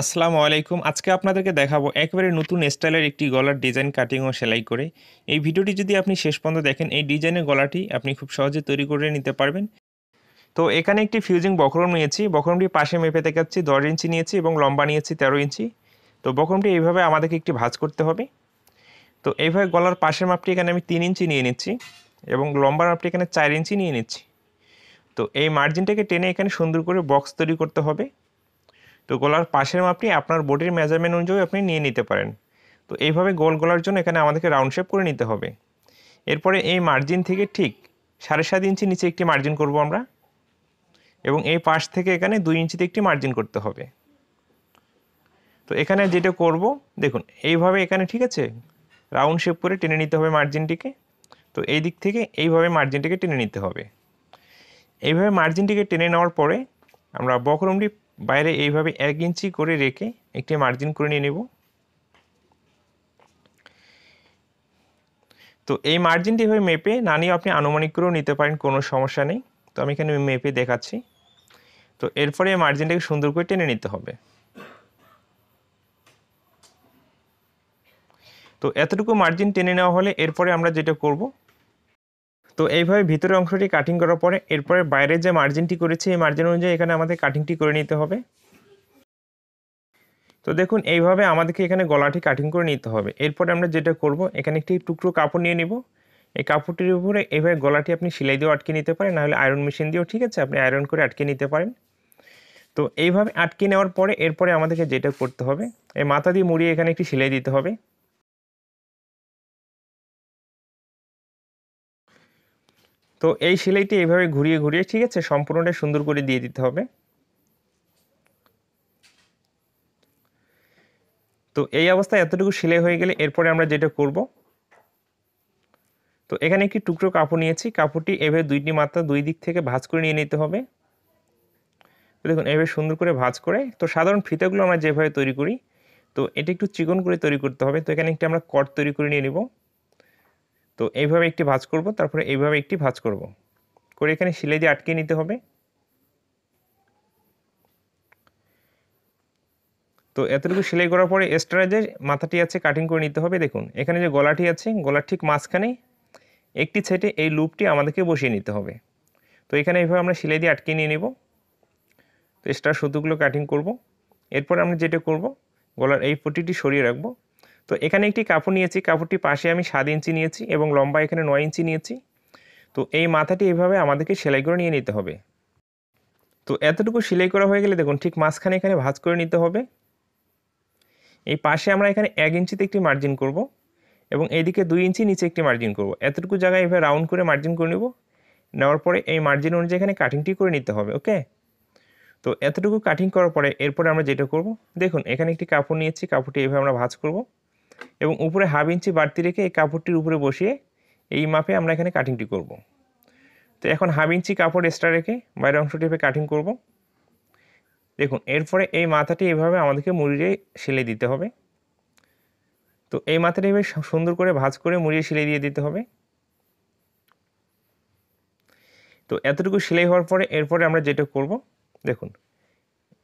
আসসালামু আলাইকুম। আজকে আপনাদেরকে দেখাবো একেবারে নতুন স্টাইলের একটি গলার ডিজাইন কাটিং ও সেলাই করে। এই ভিডিওটি যদি আপনি শেষ পর্যন্ত দেখেন, এই ডিজাইনের গলাটি আপনি খুব সহজে তৈরি করে নিতে পারবেন। তো এখানে একটি ফিউজিং বক্রম নিয়েছি। বক্রমটি পাশে মেপে দেখাচ্ছি, দশ ইঞ্চি নিয়েছি এবং লম্বা নিয়েছি তেরো ইঞ্চি। তো বক্রমটি এইভাবে আমাদেরকে একটি ভাঁজ করতে হবে। তো এইভাবে গলার পাশের মাপটি এখানে আমি তিন ইঞ্চি নিয়ে নিচ্ছি এবং লম্বার মাপটি এখানে চার ইঞ্চি নিয়ে নিচ্ছি। তো এই মার্জিনটাকে টেনে এখানে সুন্দর করে বক্স তৈরি করতে হবে। তো গলার পাশের মাপটি আপনার বডির মেজারমেন্ট অনুযায়ী আপনি নিয়ে নিতে পারেন। তো এইভাবে গোল গলার জন্য এখানে আমাদেরকে রাউন্ড শেপ করে নিতে হবে। এরপরে এই মার্জিন থেকে ঠিক সাড়ে সাত ইঞ্চি নিচে একটি মার্জিন করব আমরা এবং এই পাশ থেকে এখানে দুই ইঞ্চিতে একটি মার্জিন করতে হবে। তো এখানে যেটা করব, দেখুন, এইভাবে এখানে ঠিক আছে? রাউন্ড শেপ করে টেনে নিতে হবে মার্জিনটিকে তো এই দিক থেকে এইভাবে মার্জিনটিকে টেনে নিতে হবে। এইভাবে মার্জিনটিকে টেনে নেওয়ার পরে আমরা বকরমটি বাইরে এইভাবে এক ইঞ্চি করে রেখে একটি মার্জিন করে নিয়ে নেব। তো এই মার্জিনটি এভাবে মেপে না নিয়ে আপনি আনুমানিক করেও নিতে পারেন, কোনো সমস্যা নেই। তো আমি এখানে মেপে দেখাচ্ছি। তো এরপরে এই মার্জিনটাকে সুন্দর করে টেনে নিতে হবে। তো এতটুকু মার্জিন টেনে নেওয়া হলে এরপরে আমরা যেটা করব তো এইভাবে ভিতরের অংশটি কাটিং করার পরে এরপরে বাইরের যে মার্জিনটি করেছি, এই মার্জিন অনুযায়ী এখানে আমাদের কাটিংটি করে নিতে হবে। তো দেখুন, এইভাবে আমাদেরকে এখানে গলাটি কাটিং করে নিতে হবে। এরপরে আমরা যেটা করব, এখানে একটি টুকরো কাপড় নিয়ে নিব। এই কাপড়টির উপরে এইভাবে গলাটি আপনি সেলাই দিয়েও আটকে নিতে পারেন, নাহলে আয়রন মেশিন দিয়েও, ঠিক আছে, আপনি আয়রন করে আটকে নিতে পারেন। তো এইভাবে আটকে নেওয়ার পরে এরপরে আমাদেরকে যেটা করতে হবে, এই মাথা দিয়ে মুড়িয়ে এখানে একটি সেলাই দিতে হবে। তো এই সেলাইটি এইভাবে ঘুরিয়ে ঘুরিয়ে, ঠিক আছে, সম্পূর্ণটা সুন্দর করে দিয়ে দিতে হবে। তো এই অবস্থায় এতটুকু সেলাই হয়ে গেলে এরপরে আমরা যেটা করব, তো এখানে একটি টুকরো কাপড় নিয়েছি। কাপড়টি এভাবে দুইটি মাত্রা দুই দিক থেকে ভাঁজ করে নিয়ে নিতে হবে। দেখুন, এভাবে সুন্দর করে ভাঁজ করে, তো সাধারণ ফিতাগুলো আমরা যেভাবে তৈরি করি, তো এটা একটু চিকন করে তৈরি করতে হবে। তো এখানে একটি আমরা কট তৈরি করে নিয়ে নেব। তো এইভাবে একটি ভাঁজ করব, তারপরে এইভাবে একটি ভাঁজ করব। করে এখানে সিলাই দিয়ে আটকে নিতে হবে। তো এতটুকু সেলাই করার পরে এক্সট্রা যে মাথাটি আছে কাটিং করে নিতে হবে, দেখুন, এখানে যে গলাটি আছে, গলার ঠিক মাঝখানে একটি ছেটে এই লুপটি আমাদেরকে বসিয়ে নিতে হবে। তো এখানে এইভাবে আমরা সেলাই দিয়ে আটকে নিয়ে নেব। তো এক্সট্রা সুতোগুলো কাটিং করব। এরপর আমরা যেটা করব, গলার এই পটিটি সরিয়ে রাখব। তো এখানে একটি কাপড় নিয়েছি, কাপড়টি পাশে আমি সাত ইঞ্চি নিয়েছি এবং লম্বা এখানে নয় ইঞ্চি নিয়েছি। তো এই মাথাটি এভাবে আমাদেরকে সেলাই করে নিয়ে নিতে হবে। তো এতটুকু সেলাই করা হয়ে গেলে দেখুন, ঠিক মাঝখানে এখানে ভাঁজ করে নিতে হবে। এই পাশে আমরা এখানে এক ইঞ্চিতে একটি মার্জিন করব এবং এইদিকে দুই ইঞ্চি নিচে একটি মার্জিন করব। এতটুকু জায়গায় এভাবে রাউন্ড করে মার্জিন করে নেব। নেওয়ার পরে এই মার্জিন অনুযায়ী এখানে কাটিংটি করে নিতে হবে ওকে তো এতটুকু কাটিং করার পরে এরপরে আমরা যেটা করব, দেখুন, এখানে একটি কাপড় নিয়েছি, কাপড়টি এভাবে আমরা ভাঁজ করব। এবং উপরে হাফ ইঞ্চি বাড়তি রেখে এই কাপড়টির উপরে বসিয়ে এই মাপে আমরা এখানে কাটিংটি করব। তো এখন হাফ ইঞ্চি কাপড় এক্সট্রা রেখে বাইরের অংশটি এভাবে কাটিং করব। দেখুন, এরপরে এই মাথাটি এভাবে আমাদেরকে মুড়িয়ে সেলাই দিতে হবে। তো এই মাথাটি এভাবে সুন্দর করে ভাঁজ করে মুড়িয়ে সেলাই দিয়ে দিতে হবে। তো এতটুকু সেলাই হওয়ার পরে এরপরে আমরা যেটা করব, দেখুন,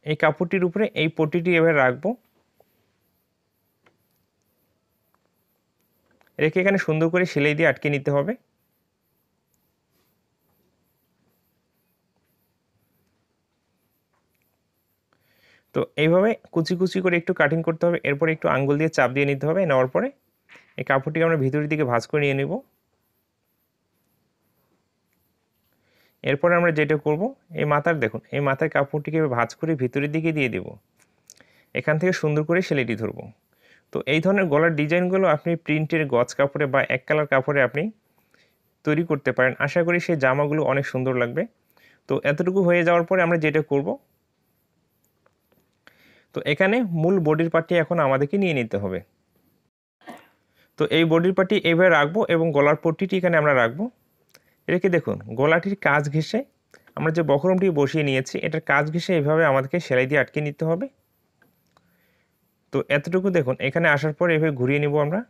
এই কাপড়টির উপরে এই পটিটি এভাবে রাখব। রেখে এখানে সুন্দর করে সেলাই দিয়ে আটকে নিতে হবে। তো এইভাবে কুচি কুচি করে একটু কাটিং করতে হবে, এরপরে একটু আঙ্গুল দিয়ে চাপ দিয়ে নিতে হবে নেওয়ার পরে এই কাপড়টিকে আমরা ভিতরের দিকে ভাঁজ করে নিয়ে নেব। এরপরে আমরা যেটা করব, এই মাথার দেখুন, এই মাথার কাপড়টিকে ভাঁজ করে ভিতরের দিকে দিয়ে দেব। এখান থেকে সুন্দর করে সেলাইটি ধরবো। তো এই ধরনের গলার ডিজাইনগুলো আপনি প্রিন্টের গজ কাপড়ে বা এক কালার কাপড়ে আপনি তৈরি করতে পারেন। আশা করি সেই জামাগুলো অনেক সুন্দর লাগবে। তো এতটুকু হয়ে যাওয়ার পরে আমরা যেটা করব, তো এখানে মূল বডির পার্টি এখন আমাদেরকে নিয়ে নিতে হবে। তো এই বডির পার্টি এইভাবে রাখব এবং গলার পট্টিটি এখানে আমরা রাখব। রেখে দেখুন, গলাটির কাজ ঘেসে আমরা যে বকরমটি বসিয়ে নিয়েছি, এটার কাজ ঘেসে এইভাবে আমাদেরকে সেলাই দিয়ে আটকে নিতে হবে। তো এতটুকু দেখুন, এখানে আসার পর এভাবে ঘুরিয়ে নিব আমরা।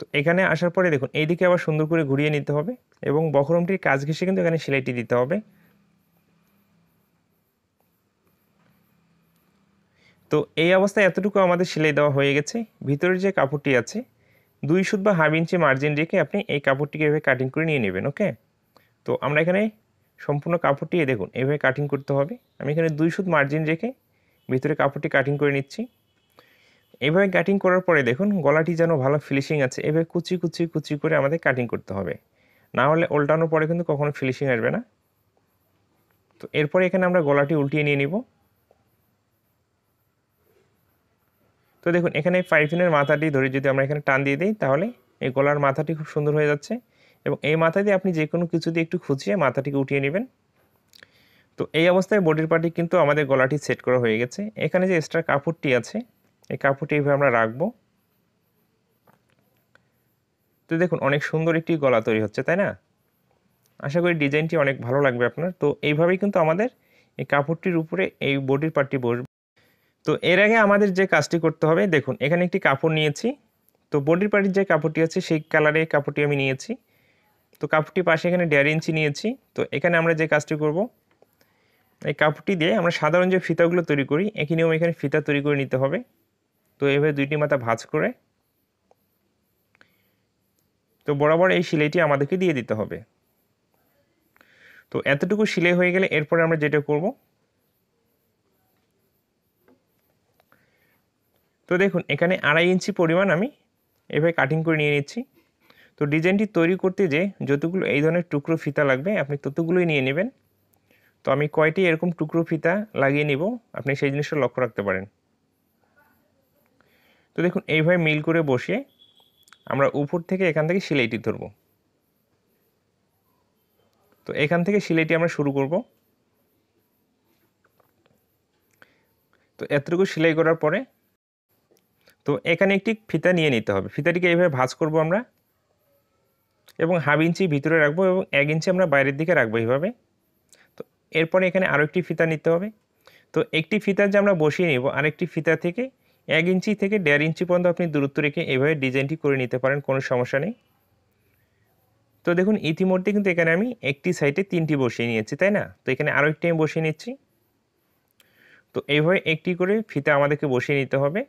তো এখানে আসার পরে দেখুন, এইদিকে আবার সুন্দর করে ঘুরিয়ে নিতে হবে এবং বখরমটির কাজ ঘেসে কিন্তু এখানে সেলাইটি দিতে হবে। তো এই অবস্থায় এতটুকু আমাদের সেলাই দেওয়া হয়ে গেছে। ভিতরের যে কাপড়টি আছে, দুই সুদ বা হাফ ইঞ্চি মার্জিন রেখে আপনি এই কাপড়টিকে এভাবে কাটিং করে নিয়ে নেবেন ওকে তো আমরা এখানে সম্পূর্ণ কাপড়টি দেখুন, এভাবে কাটিং করতে হবে। আমি এখানে দুই সুত মার্জিন রেখে ভিতরে কাপড়টি কাটিং করে নিচ্ছি। এভাবে কাটিং করার পরে দেখুন, গলাটি যেন ভালো ফিনিশিং আছে। এভাবে কুচি কুচি কুচি করে আমাদের কাটিং করতে হবে। না হলে উল্টানোর পরে কিন্তু কখনো ফিনিশিং আসবে না। তো এরপরে এখানে আমরা গলাটি উল্টিয়ে নিয়ে নিব। তো দেখুন, এখানে পাইপিনের মাথাটি ধরে যদি আমরা এখানে টান দিয়ে দিই, তাহলে এই গলার মাথাটি খুব সুন্দর হয়ে যাচ্ছে। এবং এই মাথা দিয়ে আপনি যে কোনো কিছু দিয়ে একটু খুঁচিয়ে মাথাটিকে উঠিয়ে নেবেন। তো এই অবস্থায় বডির পার্টি কিন্তু আমাদের গলাটি সেট করা হয়ে গেছে। এখানে যে এক্সট্রা কাপড়টি আছে, এই কাপড়টি এইভাবে আমরা রাখব। তো দেখুন, অনেক সুন্দর একটি গলা তৈরি হচ্ছে, তাই না? আশা করি ডিজাইনটি অনেক ভালো লাগবে আপনার। তো এইভাবেই কিন্তু আমাদের এই কাপড়টির উপরে এই বডির পার্টটি বসবে তো এর আগে আমাদের যে কাজটি করতে হবে, দেখুন, এখানে একটি কাপড় নিয়েছি। তো বডির পার্টির যে কাপড়টি আছে, সেই কালারে কাপড়টি আমি নিয়েছি। তো কাপড়টি পাশে এখানে দেড় ইঞ্চি নিয়েছি। তো এখানে আমরা যে কাজটি করব, এই কাপড়টি দিয়ে আমরা সাধারণ যে ফিতাগুলো তৈরি করি, একই নিয়ম এখানে ফিতা তৈরি করে নিতে হবে। তো এভাবে দুইটি মাথা ভাঁজ করে তো বরাবর এই সিলাইটি আমাদেরকে দিয়ে দিতে হবে। তো এতটুকু সিলাই হয়ে গেলে এরপরে আমরা যেটা করব, তো দেখুন এখানে আড়াই ইঞ্চি পরিমাণ আমি এভাবে কাটিং করে নিয়ে নিচ্ছি। তো ডিজাইনটি তৈরি করতে যে যতগুলো এই ধরনের টুকরো ফিতা লাগবে, আপনি ততগুলোই নিয়ে নেবেন। তো আমি কয়টি এরকম টুকরো ফিতা লাগিয়ে নিব, আপনি সেই জিনিসটা লক্ষ্য রাখতে পারেন। তো দেখুন, এইভাবে মিল করে বসিয়ে আমরা উপর থেকে এখান থেকে সিলাইটি ধরব। তো এখান থেকে সিলাইটি আমরা শুরু করব। তো এতটুকু সেলাই করার পরে তো এখানে একটি ফিতা নিয়ে নিতে হবে। ফিতাটিকে এইভাবে ভাঁজ করব আমরা। এবং হাফ ইঞ্চি ভিতরে রাখব এবং এক ইঞ্চি আমরা বাইরের দিকে রাখব এইভাবে। তো এরপরে এখানে আরও একটি ফিতা নিতে হবে। তো একটি ফিতা যে আমরা বসিয়ে নিব, আরেকটি ফিতা থেকে এক ইঞ্চি থেকে দেড় ইঞ্চি পর্যন্ত আপনি দূরত্ব রেখে এইভাবে ডিজাইনটি করে নিতে পারেন, কোনো সমস্যা নেই। তো দেখুন, ইতিমধ্যে কিন্তু এখানে আমি একটি সাইডে তিনটি বসিয়ে নিয়েছি, তাই না? তো এখানে আরও একটি আমি বসিয়ে নিচ্ছি। তো এইভাবে একটি করে ফিতা আমাদেরকে বসিয়ে নিতে হবে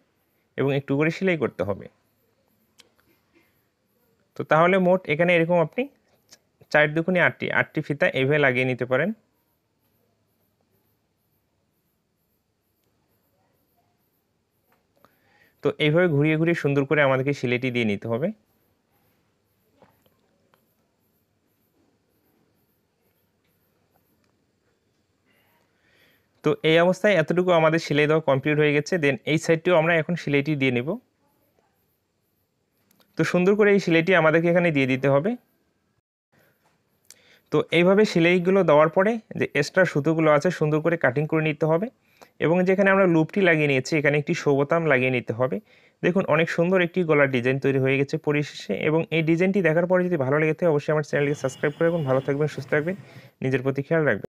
এবং একটু করে সেলাই করতে হবে। তো তাহলে মোট এখানে এরকম আপনি চার দুখুনি আটটি আটটি ফিতা এইভাবে লাগিয়ে নিতে পারেন। তো এইভাবে ঘুরিয়ে ঘুরিয়ে সুন্দর করে আমাদেরকে সিলেটি দিয়ে নিতে হবে। তো এই অবস্থায় এতটুকু আমাদের সেলাই দেওয়া কমপ্লিট হয়ে গেছে, দেন এই সাইডটিও আমরা এখন সেলাইটি দিয়ে নেব। তো সুন্দর করে এই সেলাইটি আমাদেরকে এখানে দিয়ে দিতে হবে। তো এইভাবে সেলাইগুলো দেওয়ার পরে যে এক্সট্রা সুতোগুলো আছে সুন্দর করে কাটিং করে নিতে হবে এবং যেখানে আমরা লুপটি লাগিয়ে নিয়েছি, এখানে একটি শোবোতাম লাগিয়ে নিতে হবে। দেখুন, অনেক সুন্দর একটি গলার ডিজাইন তৈরি হয়ে গেছে পরিশেষে এবং এই ডিজাইনটি দেখার পরে যদি ভালো লেগে থাকে, অবশ্যই আমার চ্যানেলকে সাবস্ক্রাইব করে এবং ভালো থাকবেন, সুস্থ থাকবেন, নিজের প্রতি খেয়াল রাখবেন।